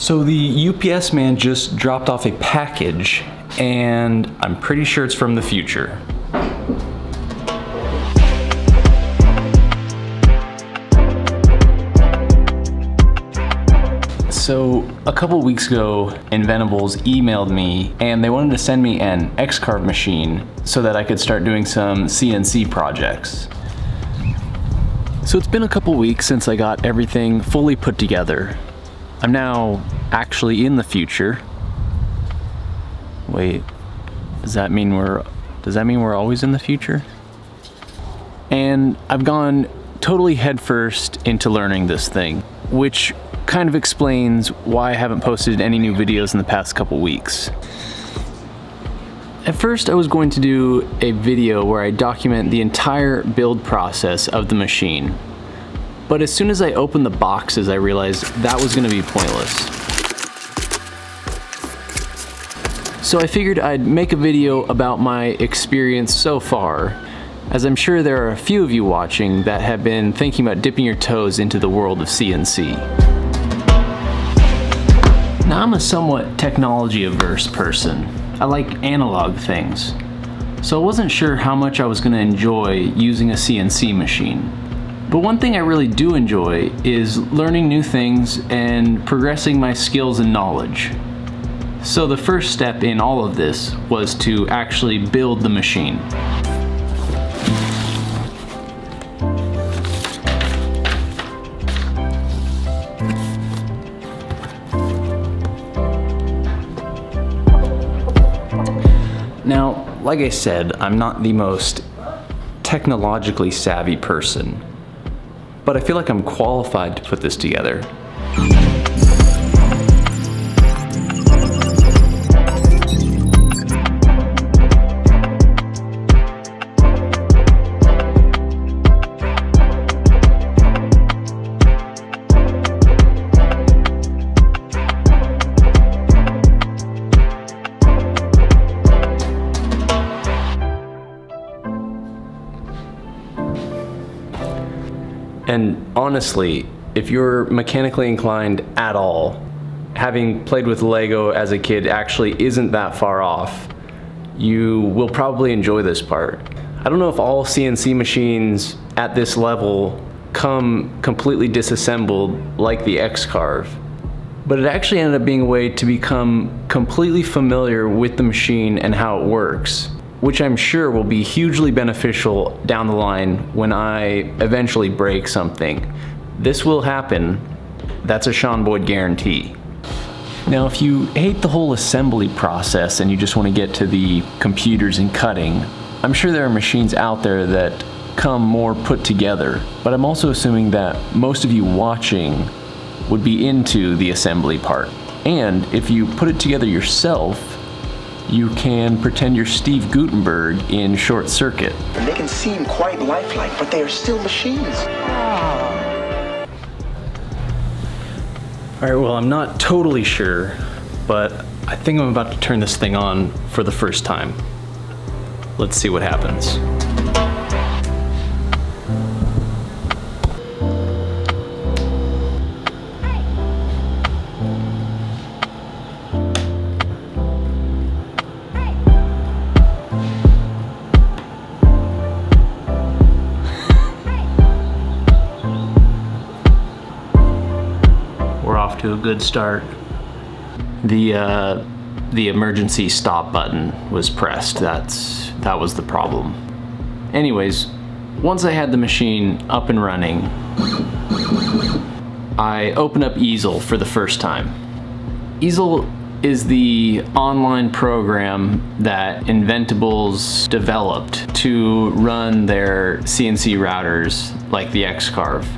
So the UPS man just dropped off a package and I'm pretty sure it's from the future. So a couple weeks ago, Inventables emailed me and they wanted to send me an X-Carve machine so that I could start doing some CNC projects. So it's been a couple weeks since I got everything fully put together. I'm now actually in the future. Wait, does that mean we're does that mean we're always in the future? And I've gone totally headfirst into learning this thing, which kind of explains why I haven't posted any new videos in the past couple weeks. At first I was going to do a video where I document the entire build process of the machine. But as soon as I opened the boxes I realized that was going to be pointless. So I figured I'd make a video about my experience so far, as I'm sure there are a few of you watching that have been thinking about dipping your toes into the world of CNC. Now I'm a somewhat technology averse person. I like analog things. So I wasn't sure how much I was going to enjoy using a CNC machine. But one thing I really do enjoy is learning new things and progressing my skills and knowledge. So the first step in all of this was to actually build the machine. Now, like I said, I'm not the most technologically savvy person, but I feel like I'm qualified to put this together. Honestly, if you're mechanically inclined at all, having played with Lego as a kid actually isn't that far off. You will probably enjoy this part. I don't know if all CNC machines at this level come completely disassembled like the X-Carve, but it actually ended up being a way to become completely familiar with the machine and how it works which I'm sure will be hugely beneficial down the line when I eventually break something. This will happen. That's a Shaun Boyd guarantee. Now, if you hate the whole assembly process and you just want to get to the computers and cutting, I'm sure there are machines out there that come more put together, but I'm also assuming that most of you watching would be into the assembly part. And if you put it together yourself, you can pretend you're Steve Guttenberg in Short Circuit. They can seem quite lifelike, but they are still machines. All right, well, I'm not totally sure, but I think I'm about to turn this thing on for the first time. Let's see what happens. A good start. The uh, the emergency stop button was pressed. That's that was the problem. Anyways, once I had the machine up and running, I open up Easel for the first time. Easel is the online program that Inventables developed to run their CNC routers like the X-Carve.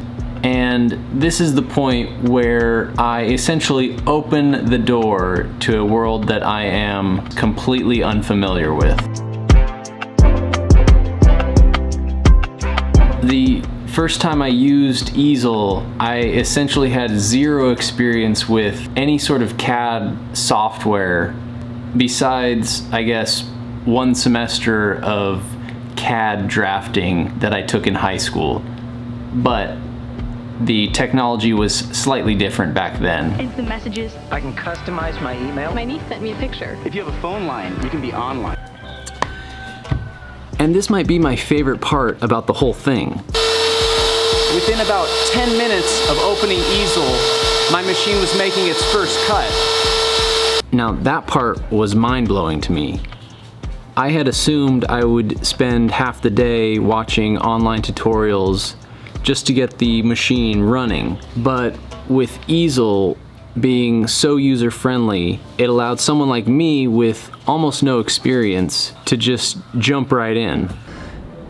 And this is the point where I essentially open the door to a world that I am completely unfamiliar with. The first time I used Easel, I essentially had zero experience with any sort of CAD software besides, I guess, one semester of CAD drafting that I took in high school. But the technology was slightly different back then. Instant messages. I can customize my email. My niece sent me a picture. If you have a phone line, you can be online. And this might be my favorite part about the whole thing. Within about 10 minutes of opening easel, my machine was making its first cut. Now that part was mind-blowing to me. I had assumed I would spend half the day watching online tutorials just to get the machine running, but with easel being so user friendly, it allowed someone like me with almost no experience to just jump right in.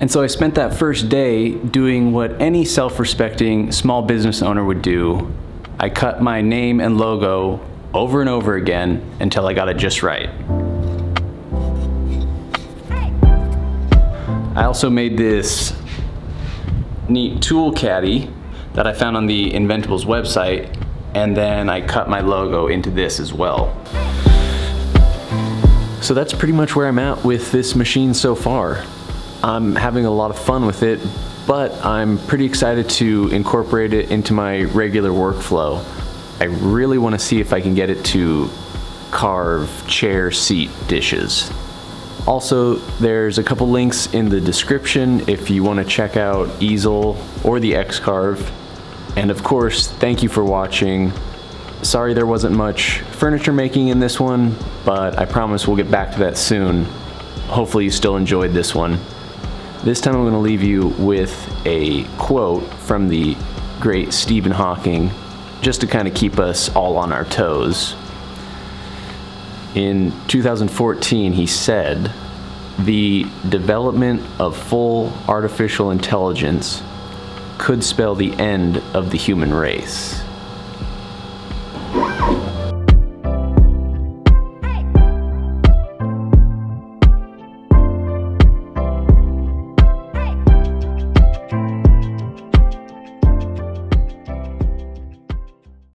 And so I spent that first day doing what any self-respecting small business owner would do. I cut my name and logo over and over again until I got it just right. I also made this neat tool caddy that I found on the Inventables website and then I cut my logo into this as well. So that's pretty much where I'm at with this machine so far. I'm having a lot of fun with it, but I'm pretty excited to incorporate it into my regular workflow. I really want to see if I can get it to carve chair seat dishes. Also, there's a couple links in the description if you want to check out Easel or the X-Carve. And of course, thank you for watching. Sorry there wasn't much furniture making in this one, but I promise we'll get back to that soon. Hopefully you still enjoyed this one. This time I'm going to leave you with a quote from the great Stephen Hawking just to kind of keep us all on our toes. In 2014, he said, the development of full artificial intelligence could spell the end of the human race.